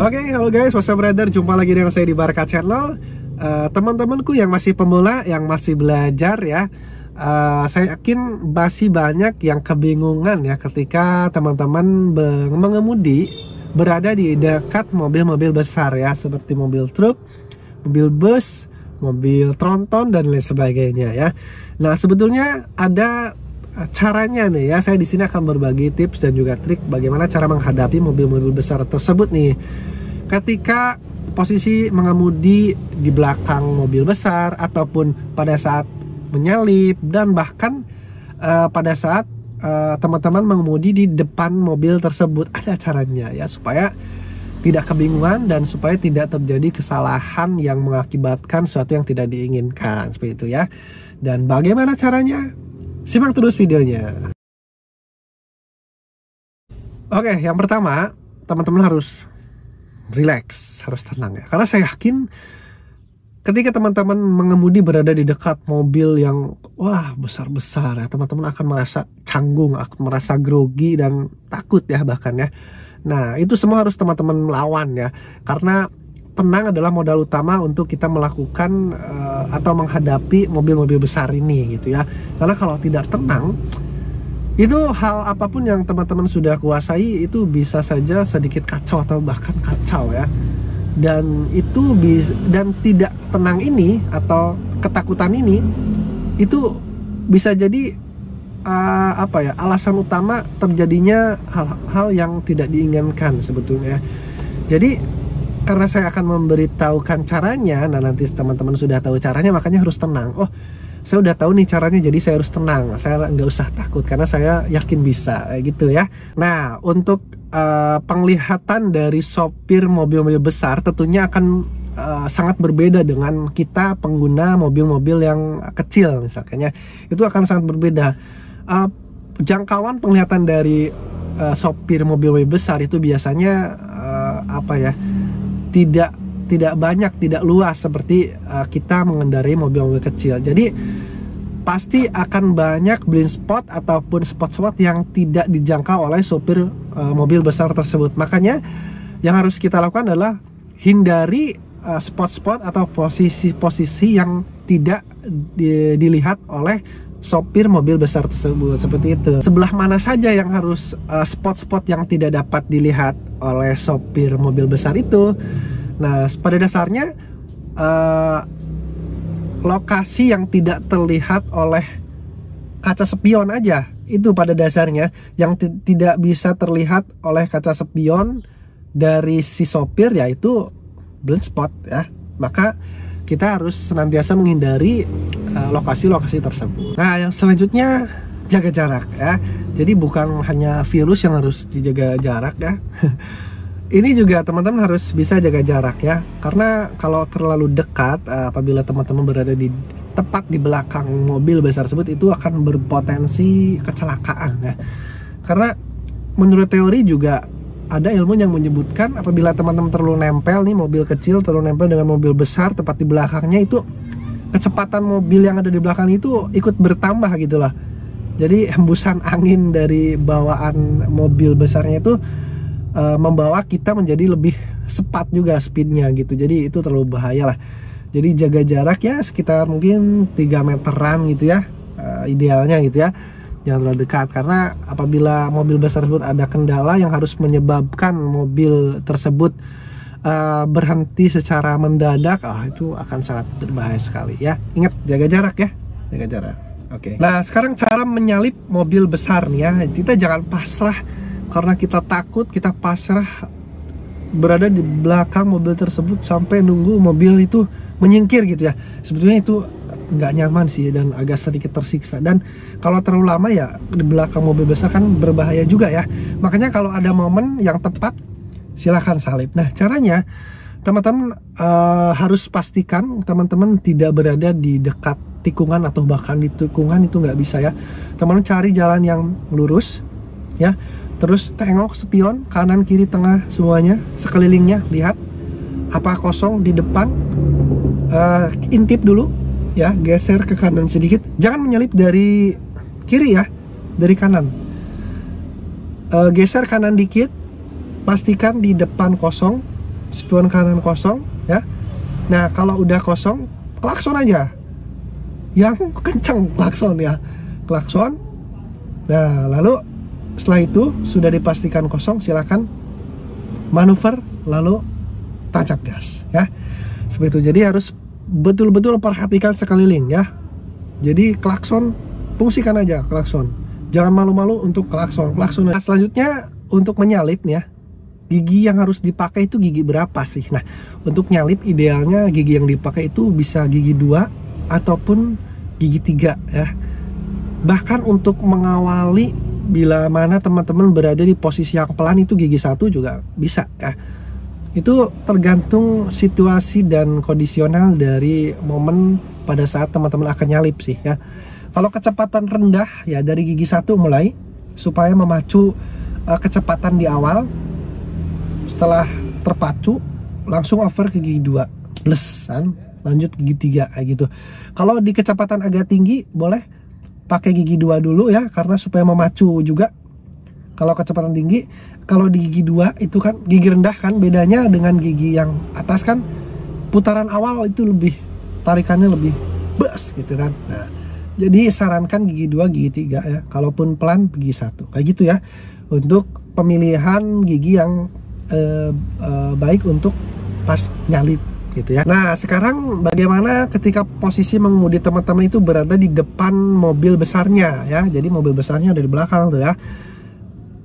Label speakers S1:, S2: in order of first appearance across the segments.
S1: Oke, okay, halo guys, what's up brother? Jumpa lagi dengan saya di Barca Channel. Uh, Teman-temanku yang masih pemula, yang masih belajar ya, uh, saya yakin masih banyak yang kebingungan ya ketika teman-teman mengemudi berada di dekat mobil-mobil besar ya, seperti mobil truk, mobil bus, mobil tronton dan lain sebagainya ya. Nah, sebetulnya ada caranya nih ya saya di sini akan berbagi tips dan juga trik bagaimana cara menghadapi mobil-mobil besar tersebut nih. Ketika posisi mengemudi di belakang mobil besar ataupun pada saat menyalip dan bahkan uh, pada saat uh, teman-teman mengemudi di depan mobil tersebut. Ada caranya ya supaya tidak kebingungan dan supaya tidak terjadi kesalahan yang mengakibatkan sesuatu yang tidak diinginkan seperti itu ya. Dan bagaimana caranya Simak terus videonya. Oke, yang pertama, teman-teman harus relax, harus tenang ya. Karena saya yakin ketika teman-teman mengemudi berada di dekat mobil yang wah besar-besar ya, teman-teman akan merasa canggung, akan merasa grogi dan takut ya bahkan ya. Nah, itu semua harus teman-teman melawan ya. Karena tenang adalah modal utama untuk kita melakukan uh, atau menghadapi mobil-mobil besar ini gitu ya. Karena kalau tidak tenang itu hal apa pun yang teman-teman sudah kuasai itu bisa saja sedikit kacau atau bahkan kacau ya. Dan itu bisa dan tidak tenang ini atau ketakutan ini itu bisa jadi uh, apa ya alasan utama terjadinya hal-hal yang tidak diinginkan sebetulnya. Jadi karena saya akan memberitahukan caranya. Nah nanti teman-teman sudah tahu caranya makanya harus tenang. Oh saya udah tahu nih caranya jadi saya harus tenang. Saya nggak usah takut karena saya yakin bisa gitu ya. Nah untuk uh, penglihatan dari sopir mobil-mobil besar tentunya akan uh, sangat berbeda dengan kita pengguna mobil-mobil yang kecil misalnya. Itu akan sangat berbeda. Uh, jangkauan penglihatan dari uh, sopir mobil-mobil besar itu biasanya uh, apa ya tidak tidak banyak, tidak luas seperti uh, kita mengendarai mobil-mobil kecil. Jadi pasti akan banyak blind spot ataupun spot-spot yang tidak dijangkau oleh sopir uh, mobil besar tersebut. Makanya yang harus kita lakukan adalah hindari uh, spot-spot atau posisi-posisi yang tidak di, dilihat oleh sopir mobil besar tersebut seperti itu. Sebelah mana saja yang harus uh, spot-spot yang tidak dapat dilihat oleh sopir mobil besar itu? Nah, pada dasarnya uh, lokasi yang tidak terlihat oleh kaca spion aja itu pada dasarnya yang tidak bisa terlihat oleh kaca spion dari si sopir yaitu blind spot ya. Maka kita harus senantiasa menghindari Eh, lokasi-lokasi uh, tersebut. Nah, yang selanjutnya jaga jarak ya. Jadi bukan hanya virus yang harus dijaga jarak ya. Ini juga teman-teman harus bisa jaga jarak ya. Karena kalau terlalu dekat uh, apabila teman-teman berada di tepat di belakang mobil besar tersebut itu akan berpotensi kecelakaan ya. Karena menurut teori juga ada ilmu yang menyebutkan apabila teman-teman terlalu nempel nih mobil kecil terlalu nempel dengan mobil besar tepat di belakangnya itu kecepatan mobil yang ada di belakang itu ikut bertambah gitu lah. Jadi hembusan angin dari bawaan mobil besarnya itu e, membawa kita menjadi lebih cepat juga speednya gitu. Jadi itu terlalu bahaya lah. Jadi jaga jarak ya sekitar mungkin 3 meteran gitu ya e, idealnya gitu ya. Jangan terlalu dekat karena apabila mobil besar tersebut ada kendala yang harus menyebabkan mobil tersebut uh, berhenti secara mendadak, ah itu akan sangat berbahaya sekali ya. Ingat jaga jarak ya, jaga jarak. Oke. Okay. Nah sekarang cara menyalip mobil besar nih ya, kita jangan pasrah karena kita takut, kita pasrah berada di belakang mobil tersebut sampai nunggu mobil itu menyingkir gitu ya. Sebetulnya itu nggak nyaman sih dan agak sedikit tersiksa dan kalau terlalu lama ya di belakang mobil besar kan berbahaya juga ya makanya kalau ada momen yang tepat silahkan salib. Nah caranya teman-teman uh, harus pastikan teman-teman tidak berada di dekat tikungan atau bahkan di tikungan itu nggak bisa ya. Teman-teman cari jalan yang lurus ya. Terus tengok spion kanan kiri tengah semuanya sekelilingnya. Lihat apa kosong di depan. Uh, intip dulu ya. Geser ke kanan sedikit. Jangan menyelip dari kiri ya. Dari kanan. Uh, geser kanan dikit pastikan di depan kosong spion kanan kosong ya. Nah kalau udah kosong klakson aja. Yang kencang klakson ya. Klakson. Nah lalu setelah itu sudah dipastikan kosong silahkan manuver lalu tancap gas ya. Seperti itu. Jadi harus betul-betul perhatikan sekeliling ya. Jadi klakson fungsikan aja klakson. Jangan malu-malu untuk klakson. Klakson. Nah, selanjutnya untuk menyalip nih ya gigi yang harus dipakai itu gigi berapa sih? Nah untuk nyalip idealnya gigi yang dipakai itu bisa gigi dua ataupun gigi tiga ya. Bahkan untuk mengawali bila mana teman-teman berada di posisi yang pelan itu gigi satu juga bisa ya. Itu tergantung situasi dan kondisional dari momen pada saat teman-teman akan nyalip sih ya. Kalau kecepatan rendah ya dari gigi satu mulai supaya memacu uh, kecepatan di awal setelah terpacu langsung over ke gigi dua. Plus kan lanjut gigi tiga kayak gitu. Kalau di kecepatan agak tinggi boleh pakai gigi dua dulu ya karena supaya memacu juga. Kalau kecepatan tinggi kalau di gigi dua itu kan gigi rendah kan bedanya dengan gigi yang atas kan putaran awal itu lebih tarikannya lebih bus gitu kan. Nah jadi sarankan gigi dua gigi tiga ya. Kalaupun pelan gigi satu. Kayak gitu ya. Untuk pemilihan gigi yang eh, eh, baik untuk pas nyalip gitu ya. Nah sekarang bagaimana ketika posisi mengemudi teman-teman itu berada di depan mobil besarnya ya. Jadi mobil besarnya ada di belakang tuh ya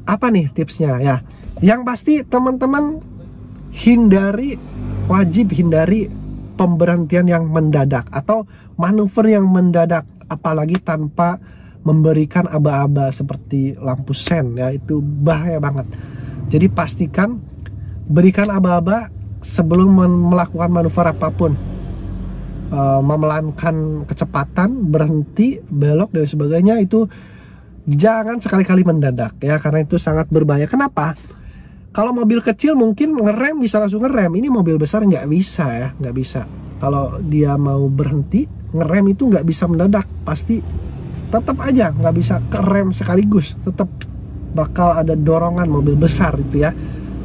S1: apa nih tipsnya ya yang pasti teman-teman hindari wajib hindari pemberhentian yang mendadak atau manuver yang mendadak apalagi tanpa memberikan aba-aba seperti lampu sen ya itu bahaya banget jadi pastikan berikan aba-aba sebelum melakukan manuver apa pun e, memelankan kecepatan berhenti belok dan sebagainya itu jangan sekali-kali mendadak ya karena itu sangat berbahaya. Kenapa? Kalau mobil kecil mungkin ngerem bisa langsung ngerem. Ini mobil besar nggak bisa ya, nggak bisa. Kalau dia mau berhenti ngerem itu nggak bisa mendadak, pasti tetap aja nggak bisa kerem sekaligus. Tetap bakal ada dorongan mobil besar itu ya.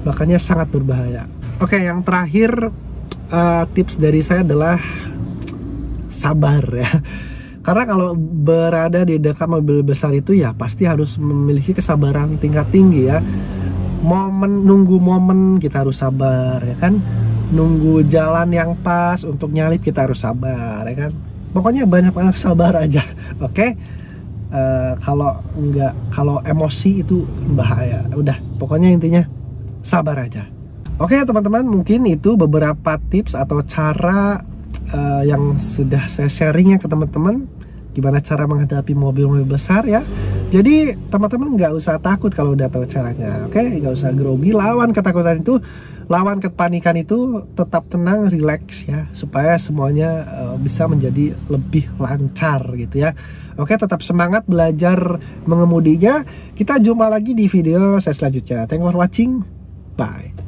S1: Makanya sangat berbahaya. Oke, yang terakhir uh, tips dari saya adalah sabar ya. Karena kalau berada di dekat mobil besar itu ya pasti harus memiliki kesabaran tingkat tinggi ya. Momen nunggu momen kita harus sabar ya kan? Nunggu jalan yang pas untuk nyalip kita harus sabar ya kan? Pokoknya banyak banyak sabar aja oke? Okay? uh, eh, kalau nggak kalau emosi itu bahaya. Udah pokoknya intinya sabar aja. Oke okay, teman-teman mungkin itu beberapa tips atau cara uh, yang sudah saya sharing ya ke teman-teman. Gimana cara menghadapi mobil-mobil besar ya. Jadi teman-teman nggak usah takut kalau udah tahu caranya oke? Okay? nggak usah grogi. Lawan ketakutan itu lawan kepanikan itu tetap tenang relax ya. Supaya semuanya uh, bisa menjadi lebih lancar gitu ya. Oke tetap semangat belajar mengemudinya. Kita jumpa lagi di video saya selanjutnya. Thank you for watching bye